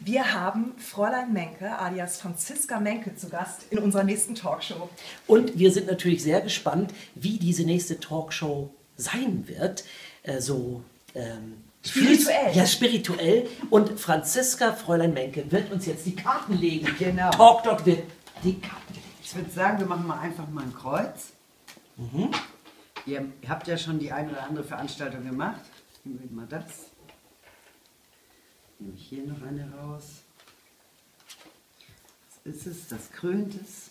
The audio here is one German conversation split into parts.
Wir haben Fräulein Menke alias Franziska Menke zu Gast in unserer nächsten Talkshow. Und wir sind natürlich sehr gespannt, wie diese nächste Talkshow sein wird. Äh, so ähm, Spirituell. Ja, spirituell. Und Franziska Fräulein Menke wird uns jetzt die Karten legen. Genau. Talk Dot wird die Karten legen. Ich würde sagen, wir machen mal einfach mal ein Kreuz. Ihr habt ja schon die eine oder andere Veranstaltung gemacht. Nehmen wir mal das. Nehme ich hier noch eine raus. Was ist es? Das krönt es.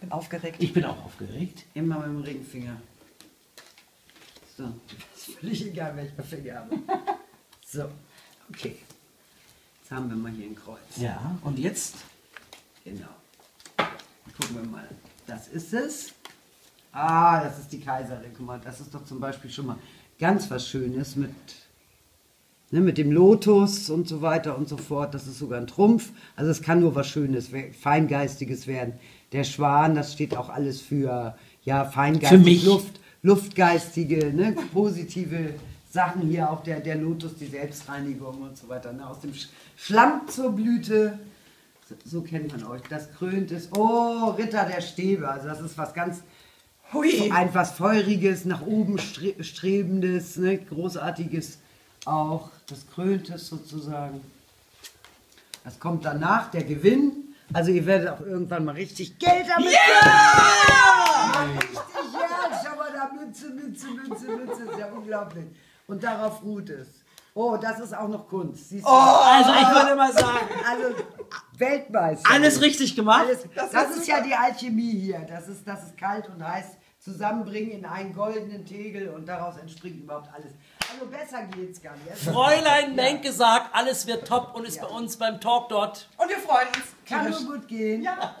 Bin aufgeregt. Ich bin auch aufgeregt. Immer mit dem Ringfinger. So, ist völlig egal, welcher Finger. aber- So, okay. Jetzt haben wir mal hier ein Kreuz. Ja, und jetzt? Genau. Gucken wir mal. Das ist es. Ah, das ist die Kaiserin. Guck mal, das ist doch zum Beispiel schon mal ganz was Schönes mit, ne, mit dem Lotus und so weiter und so fort. Das ist sogar ein Trumpf. Also es kann nur was Schönes, Feingeistiges werden. Der Schwan, das steht auch alles für, ja, Feingeistig, Für mich. Luft, Luftgeistige, ne, positive Sachen hier. Auch der, der Lotus, die Selbstreinigung und so weiter. Ne, aus dem Sch Schlamm zur Blüte. So, so kennt man euch. Das krönt es. Oh, Ritter der Stäbe. Also das ist was ganz Hui. ein was Feuriges, nach oben stre strebendes, ne? großartiges auch. Das krönt es sozusagen. Das kommt danach, der Gewinn. Also ihr werdet auch irgendwann mal richtig Geld damit ja! Richtig, ja! Schau mal da, Mütze, Mütze, Mütze, Mütze. ist ja unglaublich. Und darauf ruht es. Oh, das ist auch noch Kunst. Siehst du? Also ich würde mal sagen, Also Weltmeister. alles richtig gemacht. Alles, das, ist ja die Alchemie hier. Das ist, das ist kalt und heiß zusammenbringen in einen goldenen Tegel und daraus entspringt überhaupt alles. Also besser geht's gar nicht. Fräulein Menke sagt, alles wird top und ist bei uns beim Talk Dot. Und wir freuen uns. Kann nur gut gehen. Ja.